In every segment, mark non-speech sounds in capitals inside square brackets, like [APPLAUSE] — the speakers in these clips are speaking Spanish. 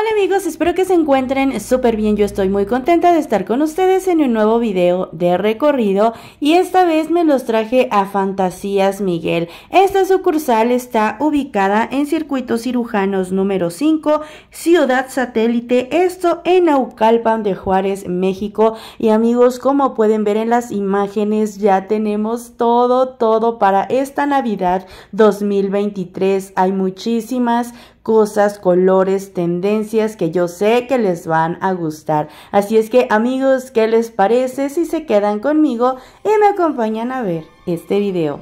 Hola amigos, espero que se encuentren súper bien. Yo estoy muy contenta de estar con ustedes en un nuevo video de recorrido y esta vez me los traje a Fantasías Miguel. Esta sucursal está ubicada en Circuitos Cirujanos número 5, Ciudad Satélite, esto en Naucalpan de Juárez, México. Y amigos, como pueden ver en las imágenes, ya tenemos todo, todo para esta Navidad 2023. Hay muchísimas cosas, colores, tendencias que yo sé que les van a gustar. Así es que amigos, ¿qué les parece si se quedan conmigo y me acompañan a ver este video?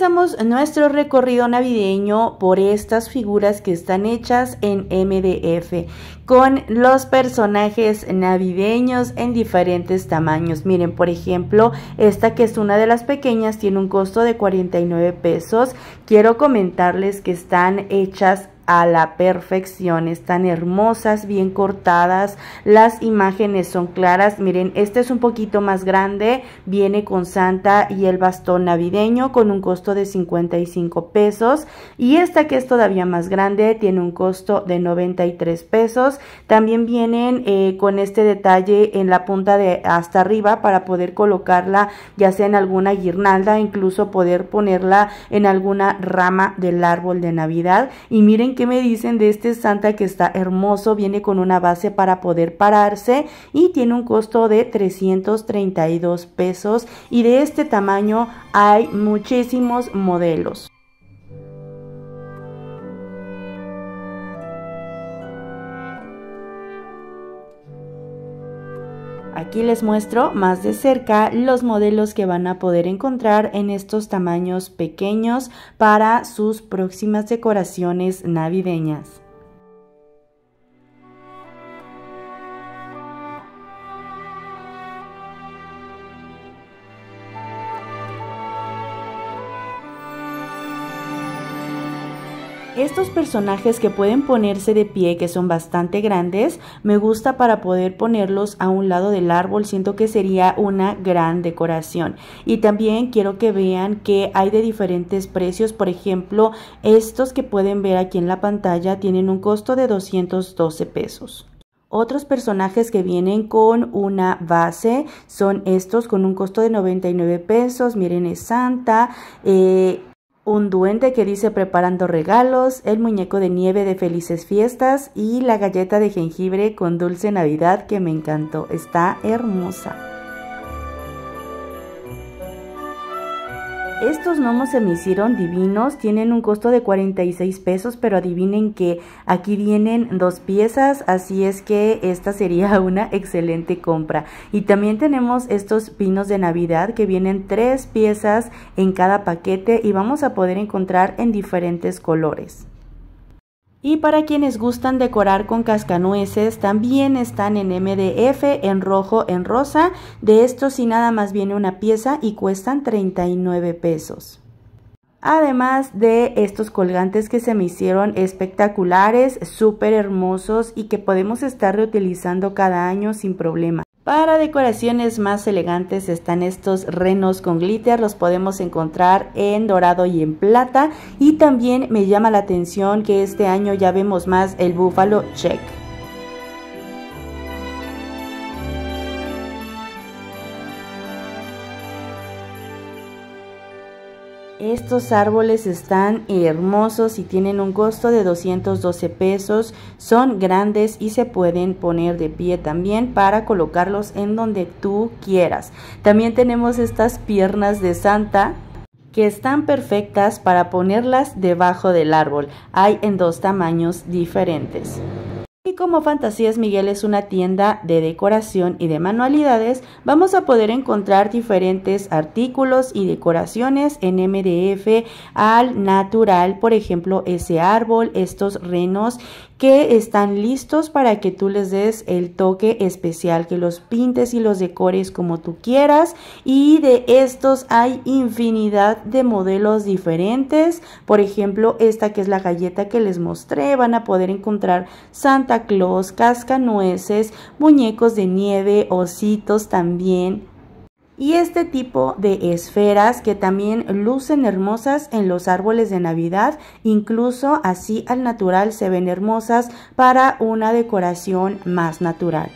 Comenzamos nuestro recorrido navideño por estas figuras que están hechas en MDF con los personajes navideños en diferentes tamaños. Miren, por ejemplo, esta que es una de las pequeñas tiene un costo de 49 pesos. Quiero comentarles que están hechas a la perfección, están hermosas, bien cortadas, las imágenes son claras, miren, este es un poquito más grande, viene con Santa y el bastón navideño con un costo de 55 pesos. Y esta que es todavía más grande tiene un costo de 93 pesos, también vienen eh, con este detalle en la punta de hasta arriba para poder colocarla ya sea en alguna guirnalda, incluso poder ponerla en alguna rama del árbol de Navidad. Y miren ¿Qué me dicen de este Santa que está hermoso? Viene con una base para poder pararse y tiene un costo de 332 pesos y de este tamaño hay muchísimos modelos. Aquí les muestro más de cerca los modelos que van a poder encontrar en estos tamaños pequeños para sus próximas decoraciones navideñas. Estos personajes que pueden ponerse de pie, que son bastante grandes, me gusta para poder ponerlos a un lado del árbol. Siento que sería una gran decoración. Y también quiero que vean que hay de diferentes precios. Por ejemplo, estos que pueden ver aquí en la pantalla tienen un costo de 212 pesos. Otros personajes que vienen con una base son estos con un costo de 99 pesos. Miren, es Santa. Eh, un duende que dice preparando regalos, el muñeco de nieve de felices fiestas y la galleta de jengibre con dulce navidad que me encantó. Está hermosa. Estos gnomos se me hicieron divinos, tienen un costo de 46 pesos, pero adivinen que aquí vienen dos piezas, así es que esta sería [LAUGHS] una excelente compra. Y también tenemos estos pinos de Navidad que vienen tres piezas en cada paquete y vamos a poder encontrar en diferentes colores. Y para quienes gustan decorar con cascanueces, también están en MDF, en rojo, en rosa. De estos sí nada más viene una pieza y cuestan 39 pesos. Además de estos colgantes que se me hicieron espectaculares, súper hermosos y que podemos estar reutilizando cada año sin problema. Para decoraciones más elegantes están estos renos con glitter, los podemos encontrar en dorado y en plata y también me llama la atención que este año ya vemos más el búfalo check. Estos árboles están hermosos y tienen un costo de 212 pesos. Son grandes y se pueden poner de pie también para colocarlos en donde tú quieras. También tenemos estas piernas de Santa que están perfectas para ponerlas debajo del árbol. Hay en dos tamaños diferentes. Y como Fantasías Miguel es una tienda de decoración y de manualidades, vamos a poder encontrar diferentes artículos y decoraciones en MDF al natural, por ejemplo, ese árbol, estos renos que están listos para que tú les des el toque especial, que los pintes y los decores como tú quieras. Y de estos hay infinidad de modelos diferentes. Por ejemplo, esta que es la galleta que les mostré, van a poder encontrar Santa Claus, cascanueces, muñecos de nieve, ositos también y este tipo de esferas que también lucen hermosas en los árboles de Navidad, incluso así al natural se ven hermosas para una decoración más natural.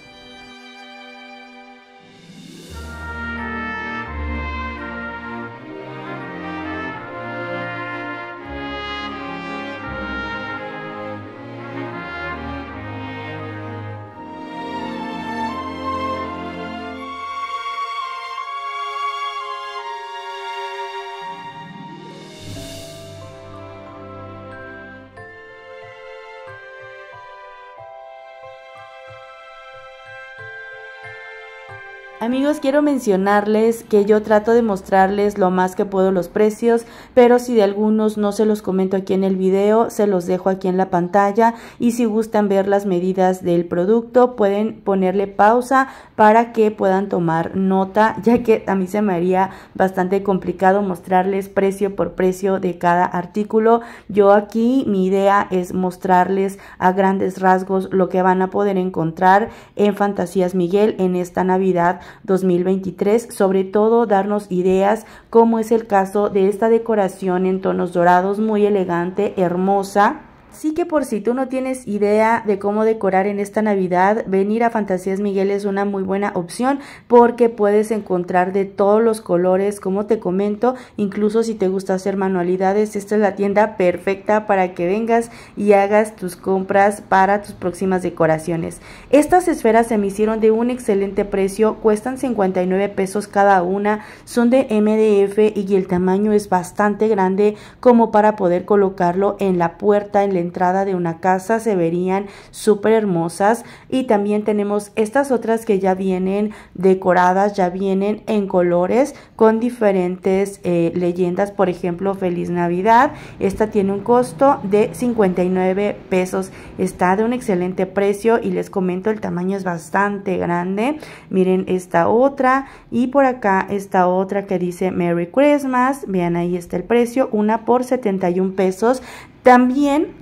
Amigos, quiero mencionarles que yo trato de mostrarles lo más que puedo los precios, pero si de algunos no se los comento aquí en el video, se los dejo aquí en la pantalla y si gustan ver las medidas del producto, pueden ponerle pausa para que puedan tomar nota, ya que a mí se me haría bastante complicado mostrarles precio por precio de cada artículo. Yo aquí mi idea es mostrarles a grandes rasgos lo que van a poder encontrar en Fantasías Miguel en esta Navidad 2023, sobre todo darnos ideas como es el caso de esta decoración en tonos dorados muy elegante, hermosa Así que por si tú no tienes idea de cómo decorar en esta Navidad, venir a Fantasías Miguel es una muy buena opción porque puedes encontrar de todos los colores, como te comento, incluso si te gusta hacer manualidades, esta es la tienda perfecta para que vengas y hagas tus compras para tus próximas decoraciones. Estas esferas se me hicieron de un excelente precio, cuestan 59 pesos cada una, son de MDF y el tamaño es bastante grande como para poder colocarlo en la puerta, en la entrada de una casa se verían súper hermosas y también tenemos estas otras que ya vienen decoradas, ya vienen en colores con diferentes eh, leyendas, por ejemplo Feliz Navidad, esta tiene un costo de 59 pesos, está de un excelente precio y les comento el tamaño es bastante grande, miren esta otra y por acá esta otra que dice Merry Christmas, vean ahí está el precio, una por 71 pesos, también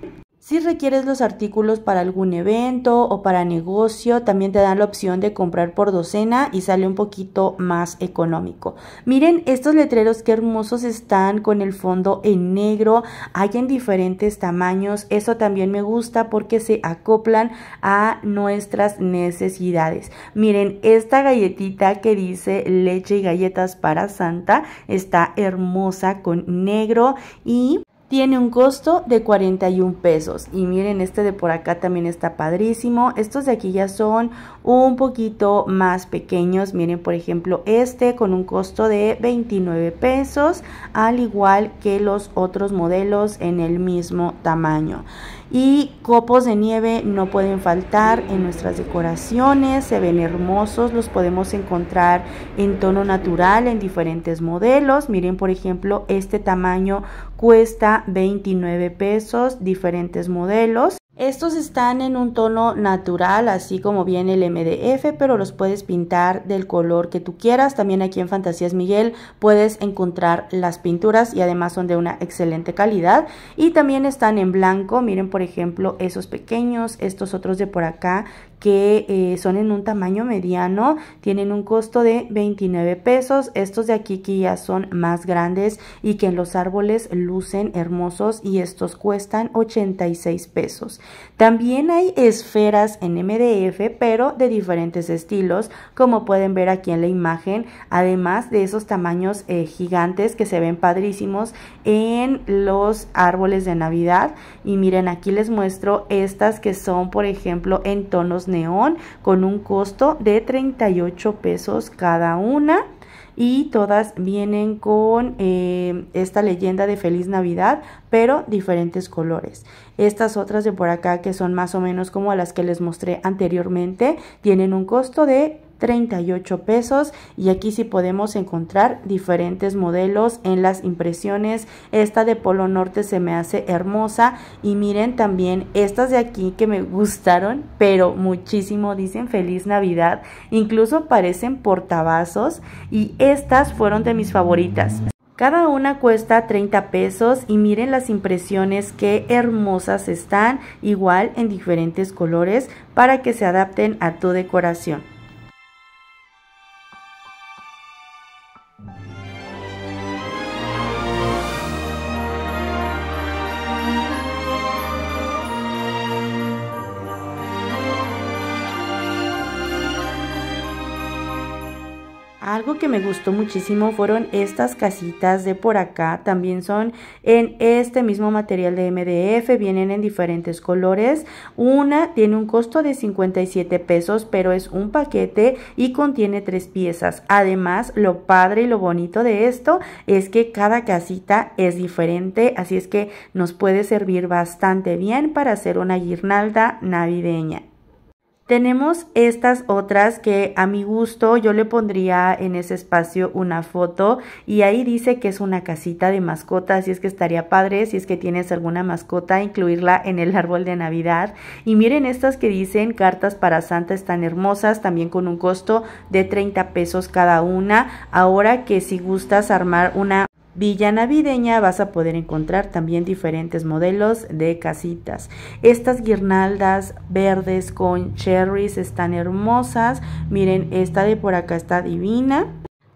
si requieres los artículos para algún evento o para negocio, también te dan la opción de comprar por docena y sale un poquito más económico. Miren estos letreros que hermosos están con el fondo en negro. Hay en diferentes tamaños. Eso también me gusta porque se acoplan a nuestras necesidades. Miren esta galletita que dice leche y galletas para Santa. Está hermosa con negro y tiene un costo de 41 pesos. Y miren este de por acá también está padrísimo. Estos de aquí ya son un poquito más pequeños. Miren por ejemplo este con un costo de 29 pesos al igual que los otros modelos en el mismo tamaño y copos de nieve no pueden faltar en nuestras decoraciones, se ven hermosos, los podemos encontrar en tono natural en diferentes modelos. Miren por ejemplo este tamaño cuesta 29 pesos, diferentes modelos. Estos están en un tono natural, así como viene el MDF, pero los puedes pintar del color que tú quieras. También aquí en Fantasías Miguel puedes encontrar las pinturas y además son de una excelente calidad. Y también están en blanco, miren por ejemplo esos pequeños, estos otros de por acá que eh, son en un tamaño mediano, tienen un costo de 29 pesos. Estos de aquí que ya son más grandes y que en los árboles lucen hermosos y estos cuestan 86 pesos. También hay esferas en MDF, pero de diferentes estilos, como pueden ver aquí en la imagen, además de esos tamaños eh, gigantes que se ven padrísimos en los árboles de Navidad. Y miren, aquí les muestro estas que son, por ejemplo, en tonos neón con un costo de 38 pesos cada una. y todas vienen con eh, esta leyenda de feliz navidad pero diferentes colores estas otras de por acá que son más o menos como las que les mostré anteriormente tienen un costo de 38 pesos. Y aquí sí podemos encontrar diferentes modelos en las impresiones. Esta de Polo Norte se me hace hermosa. Y miren también estas de aquí que me gustaron pero muchísimo. Dicen feliz navidad. Incluso parecen portavasos. Y estas fueron de mis favoritas. Cada una cuesta 30 pesos. Y miren las impresiones qué hermosas están, igual en diferentes colores para que se adapten a tu decoración. Algo que me gustó muchísimo fueron estas casitas de por acá. También son en este mismo material de MDF. Vienen en diferentes colores. Una tiene un costo de 57 pesos, pero es un paquete y contiene tres piezas. Además, lo padre y lo bonito de esto es que cada casita es diferente. Así es que nos puede servir bastante bien para hacer una guirnalda navideña. Tenemos estas otras que a mi gusto yo le pondría en ese espacio una foto y ahí dice que es una casita de mascota, así es que estaría padre si es que tienes alguna mascota incluirla en el árbol de Navidad. Y miren estas que dicen cartas para Santa están hermosas, también con un costo de 30 pesos cada una. Ahora que si gustas armar una Villa Navideña vas a poder encontrar también diferentes modelos de casitas. Estas guirnaldas verdes con cherries están hermosas. Miren, esta de por acá está divina.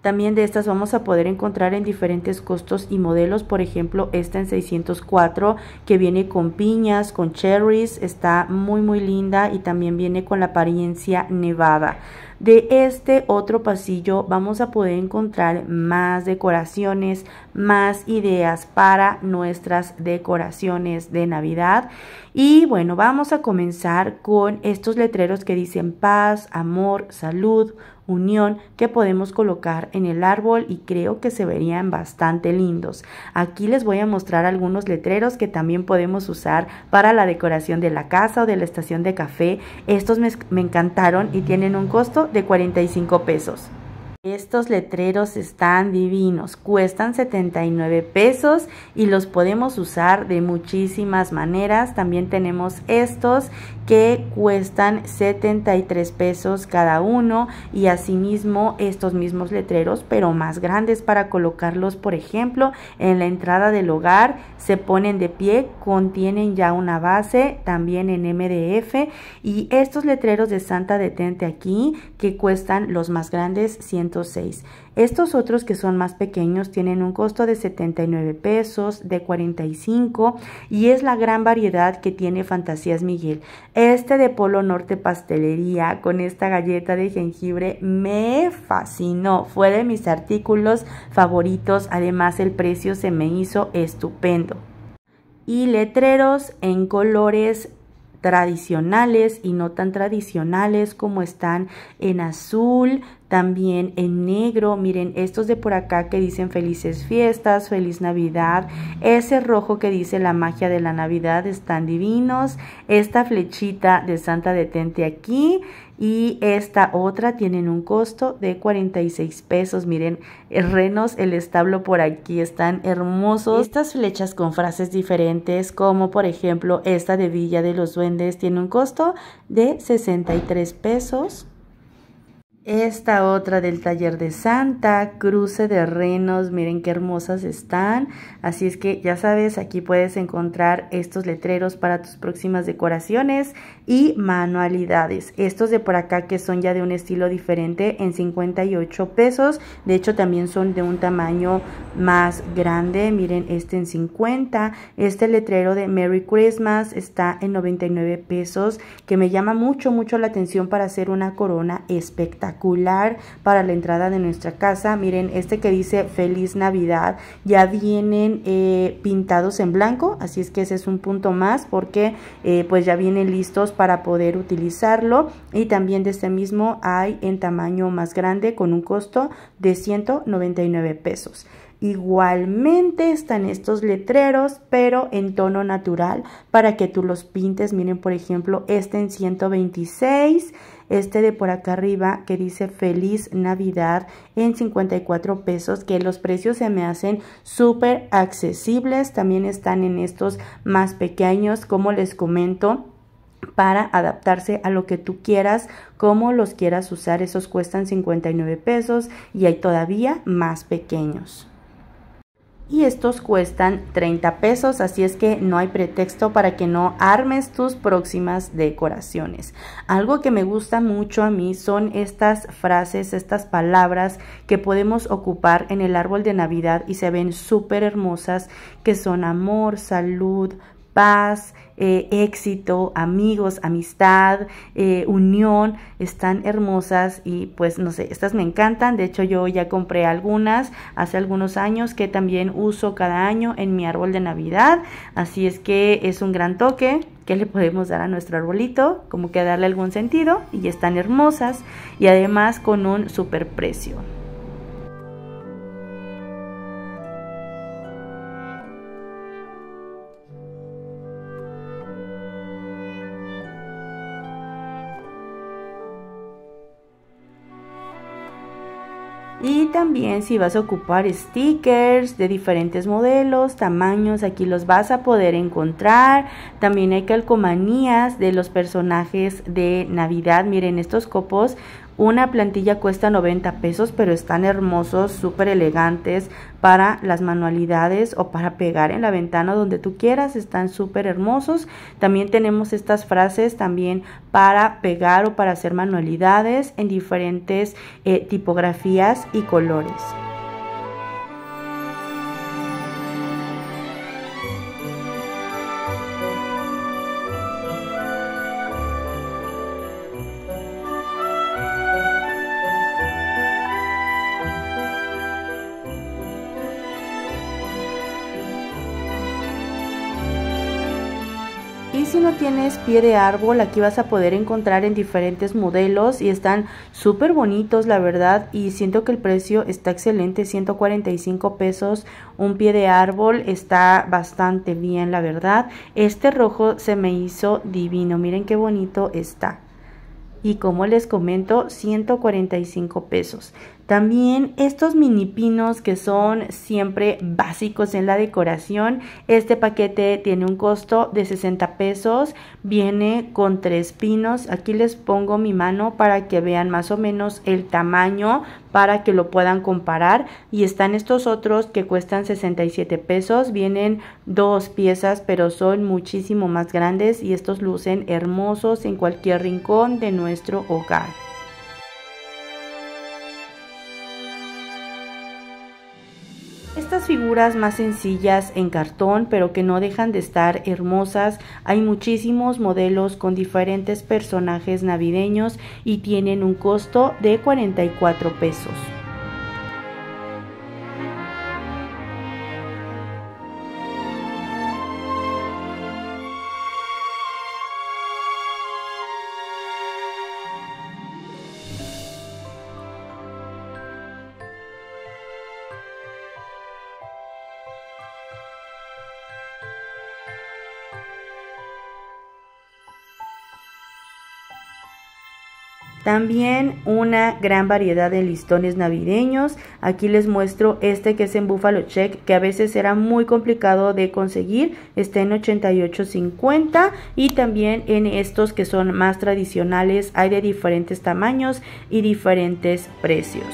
También de estas vamos a poder encontrar en diferentes costos y modelos. Por ejemplo, esta en 604 que viene con piñas, con cherries. Está muy muy linda y también viene con la apariencia nevada. De este otro pasillo vamos a poder encontrar más decoraciones, más ideas para nuestras decoraciones de Navidad. Y bueno, vamos a comenzar con estos letreros que dicen paz, amor, salud, unión que podemos colocar en el árbol y creo que se verían bastante lindos. Aquí les voy a mostrar algunos letreros que también podemos usar para la decoración de la casa o de la estación de café. Estos me, me encantaron y tienen un costo de 45 pesos. Estos letreros están divinos, cuestan 79 pesos y los podemos usar de muchísimas maneras. También tenemos estos que cuestan 73 pesos cada uno y asimismo estos mismos letreros pero más grandes para colocarlos por ejemplo en la entrada del hogar se ponen de pie, contienen ya una base también en MDF y estos letreros de Santa Detente aquí que cuestan los más grandes 100 estos otros que son más pequeños tienen un costo de 79 pesos, de 45 y es la gran variedad que tiene Fantasías Miguel. Este de Polo Norte Pastelería con esta galleta de jengibre me fascinó. Fue de mis artículos favoritos. Además el precio se me hizo estupendo. Y letreros en colores tradicionales y no tan tradicionales como están en azul, también en negro, miren estos de por acá que dicen felices fiestas, feliz navidad, ese rojo que dice la magia de la navidad están divinos, esta flechita de Santa Detente aquí y esta otra tienen un costo de 46 pesos, miren, renos, el establo por aquí están hermosos, estas flechas con frases diferentes como por ejemplo esta de Villa de los Duendes tiene un costo de 63 pesos. Esta otra del taller de Santa, cruce de renos, miren qué hermosas están. Así es que ya sabes, aquí puedes encontrar estos letreros para tus próximas decoraciones y manualidades. Estos de por acá que son ya de un estilo diferente en 58 pesos. De hecho también son de un tamaño más grande. Miren este en 50. Este letrero de Merry Christmas está en 99 pesos que me llama mucho mucho la atención para hacer una corona espectacular para la entrada de nuestra casa. Miren, este que dice Feliz Navidad ya vienen eh, pintados en blanco, así es que ese es un punto más porque eh, pues ya vienen listos para poder utilizarlo y también de este mismo hay en tamaño más grande con un costo de 199 pesos. Igualmente están estos letreros, pero en tono natural para que tú los pintes. Miren, por ejemplo, este en 126, este de por acá arriba que dice Feliz Navidad en 54 pesos, que los precios se me hacen súper accesibles. También están en estos más pequeños, como les comento para adaptarse a lo que tú quieras, como los quieras usar. Esos cuestan 59 pesos y hay todavía más pequeños y estos cuestan 30 pesos, así es que no hay pretexto para que no armes tus próximas decoraciones. Algo que me gusta mucho a mí son estas frases, estas palabras que podemos ocupar en el árbol de Navidad y se ven súper hermosas, que son amor, salud, paz, eh, éxito, amigos, amistad, eh, unión, están hermosas y pues no sé, estas me encantan. De hecho yo ya compré algunas hace algunos años que también uso cada año en mi árbol de Navidad. Así es que es un gran toque que le podemos dar a nuestro arbolito, como que darle algún sentido y están hermosas y además con un super precio. También si vas a ocupar stickers de diferentes modelos, tamaños, aquí los vas a poder encontrar. También hay calcomanías de los personajes de Navidad. Miren estos copos una plantilla cuesta 90 pesos, pero están hermosos, súper elegantes para las manualidades o para pegar en la ventana donde tú quieras. Están súper hermosos. También tenemos estas frases también para pegar o para hacer manualidades en diferentes eh, tipografías y colores. Pie de árbol, aquí vas a poder encontrar en diferentes modelos y están súper bonitos, la verdad. Y siento que el precio está excelente, 145 pesos. Un pie de árbol está bastante bien, la verdad. Este rojo se me hizo divino, miren qué bonito está y como les comento 145 pesos también estos mini pinos que son siempre básicos en la decoración. Este paquete tiene un costo de 60 pesos. Viene con tres pinos. Aquí les pongo mi mano para que vean más o menos el tamaño para que lo puedan comparar. Y están estos otros que cuestan 67 pesos. Vienen dos piezas pero son muchísimo más grandes y estos lucen hermosos en cualquier rincón de nuestro hogar. Figuras más sencillas en cartón, pero que no dejan de estar hermosas. Hay muchísimos modelos con diferentes personajes navideños y tienen un costo de 44 pesos. También una gran variedad de listones navideños. Aquí les muestro este que es en Buffalo Check, que a veces era muy complicado de conseguir. Está en 88.50 y también en estos que son más tradicionales hay de diferentes tamaños y diferentes precios.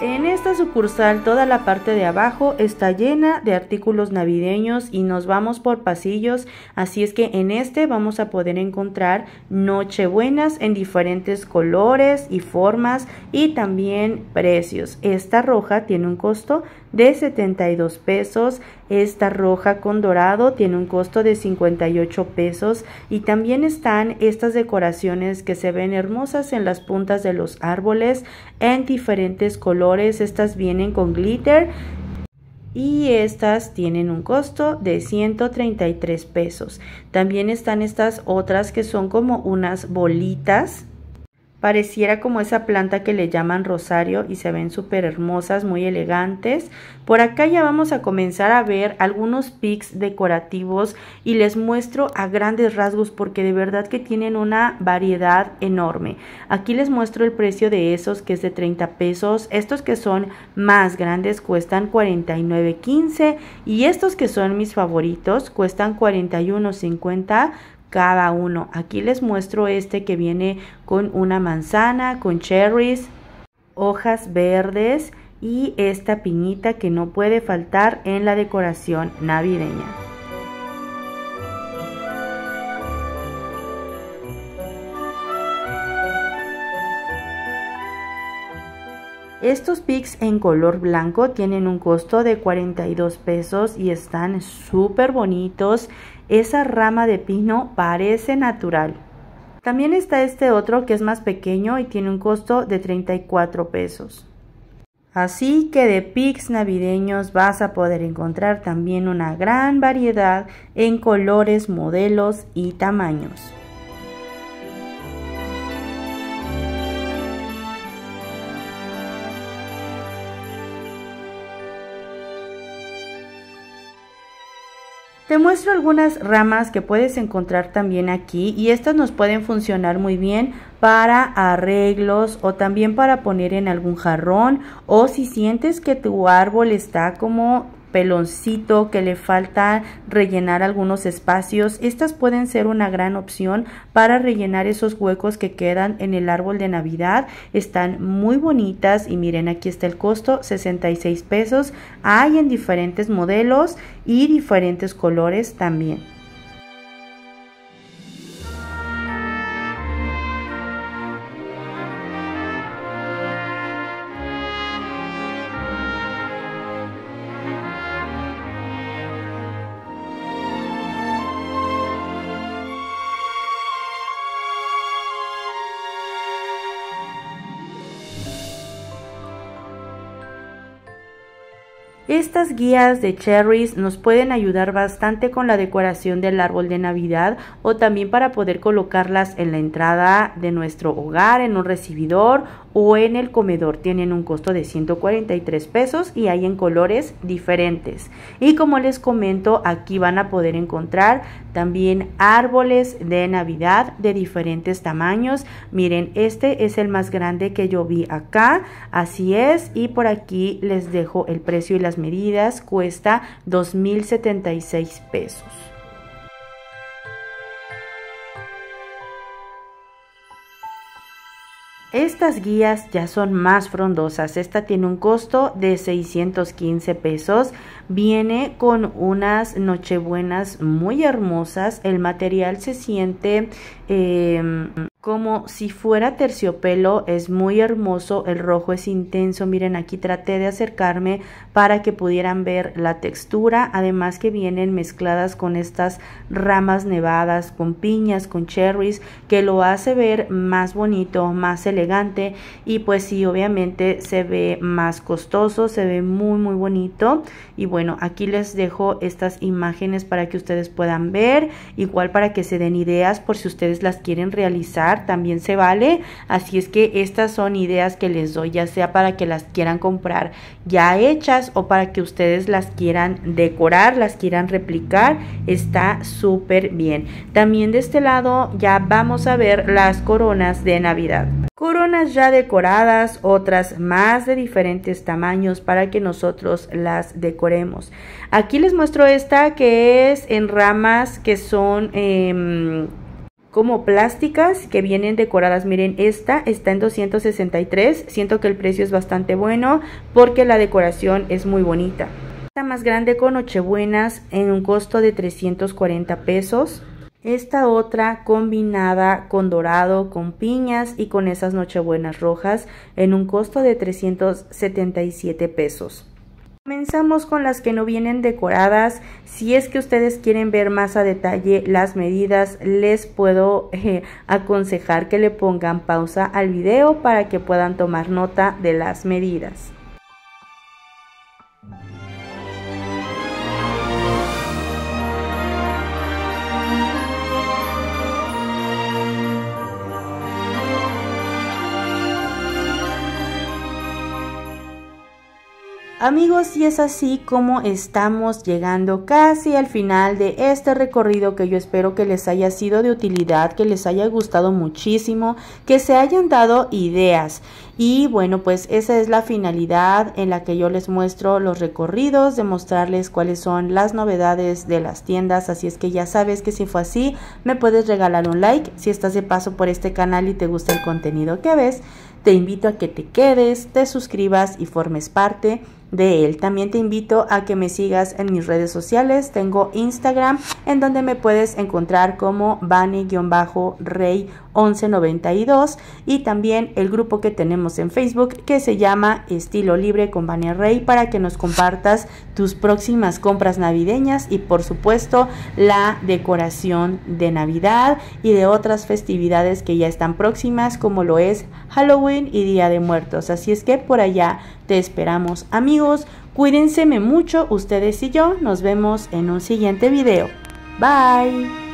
En esta sucursal toda la parte de abajo está llena de artículos navideños y nos vamos por pasillos, así es que en este vamos a poder encontrar nochebuenas en diferentes colores y formas y también precios. Esta roja tiene un costo de 72 pesos, esta roja con dorado tiene un costo de 58 pesos y también están estas decoraciones que se ven hermosas en las puntas de los árboles en diferentes colores. Estas vienen con glitter y estas tienen un costo de 133 pesos. También están estas otras que son como unas bolitas Pareciera como esa planta que le llaman rosario y se ven súper hermosas, muy elegantes. Por acá ya vamos a comenzar a ver algunos pics decorativos y les muestro a grandes rasgos porque de verdad que tienen una variedad enorme. Aquí les muestro el precio de esos que es de 30 pesos. Estos que son más grandes cuestan 49.15 y estos que son mis favoritos cuestan 41.50 cada uno. Aquí les muestro este que viene con una manzana, con cherries, hojas verdes y esta piñita que no puede faltar en la decoración navideña. Estos pics en color blanco tienen un costo de 42 pesos y están súper bonitos. Esa rama de pino parece natural. También está este otro que es más pequeño y tiene un costo de 34 pesos. Así que de pics navideños vas a poder encontrar también una gran variedad en colores, modelos y tamaños. Te muestro algunas ramas que puedes encontrar también aquí y estas nos pueden funcionar muy bien para arreglos o también para poner en algún jarrón o si sientes que tu árbol está como peloncito que le falta rellenar algunos espacios. Estas pueden ser una gran opción para rellenar esos huecos que quedan en el árbol de navidad. Están muy bonitas y miren aquí está el costo 66 pesos. Hay en diferentes modelos y diferentes colores también Estas guías de cherries nos pueden ayudar bastante con la decoración del árbol de Navidad o también para poder colocarlas en la entrada de nuestro hogar, en un recibidor o en el comedor. Tienen un costo de 143 pesos y hay en colores diferentes. Y como les comento, aquí van a poder encontrar también árboles de Navidad de diferentes tamaños. Miren, este es el más grande que yo vi acá. Así es. Y por aquí les dejo el precio y las medidas. Cuesta 2.076 pesos. Estas guías ya son más frondosas. Esta tiene un costo de 615 pesos. Viene con unas nochebuenas muy hermosas. El material se siente eh, como si fuera terciopelo, es muy hermoso, el rojo es intenso, miren aquí traté de acercarme para que pudieran ver la textura, además que vienen mezcladas con estas ramas nevadas, con piñas, con cherries, que lo hace ver más bonito, más elegante. Y pues sí, obviamente se ve más costoso, se ve muy muy bonito. Y bueno, aquí les dejo estas imágenes para que ustedes puedan ver, igual para que se den ideas por si ustedes las quieren realizar también se vale. Así es que estas son ideas que les doy, ya sea para que las quieran comprar ya hechas o para que ustedes las quieran decorar, las quieran replicar. Está súper bien. También de este lado ya vamos a ver las coronas de Navidad. Coronas ya decoradas, otras más de diferentes tamaños para que nosotros las decoremos. Aquí les muestro esta que es en ramas que son... Eh, como plásticas que vienen decoradas. Miren, esta está en 263. Siento que el precio es bastante bueno porque la decoración es muy bonita. Esta más grande con Nochebuenas en un costo de 340 pesos. Esta otra combinada con dorado, con piñas y con esas Nochebuenas rojas en un costo de 377 pesos. Comenzamos con las que no vienen decoradas. Si es que ustedes quieren ver más a detalle las medidas, les puedo eh, aconsejar que le pongan pausa al video para que puedan tomar nota de las medidas. Amigos, y es así como estamos llegando casi al final de este recorrido que yo espero que les haya sido de utilidad, que les haya gustado muchísimo, que se hayan dado ideas. Y bueno, pues esa es la finalidad en la que yo les muestro los recorridos, de mostrarles cuáles son las novedades de las tiendas. Así es que ya sabes que si fue así, me puedes regalar un like si estás de paso por este canal y te gusta el contenido que ves. Te invito a que te quedes, te suscribas y formes parte de él. También te invito a que me sigas en mis redes sociales. Tengo Instagram en donde me puedes encontrar como Bani-Rey 1192 y también el grupo que tenemos en Facebook que se llama Estilo Libre con Bani Rey para que nos compartas tus próximas compras navideñas y por supuesto la decoración de Navidad y de otras festividades que ya están próximas como lo es Halloween y Día de Muertos. Así es que por allá te esperamos amigos. Cuídense mucho ustedes y yo. Nos vemos en un siguiente video. Bye.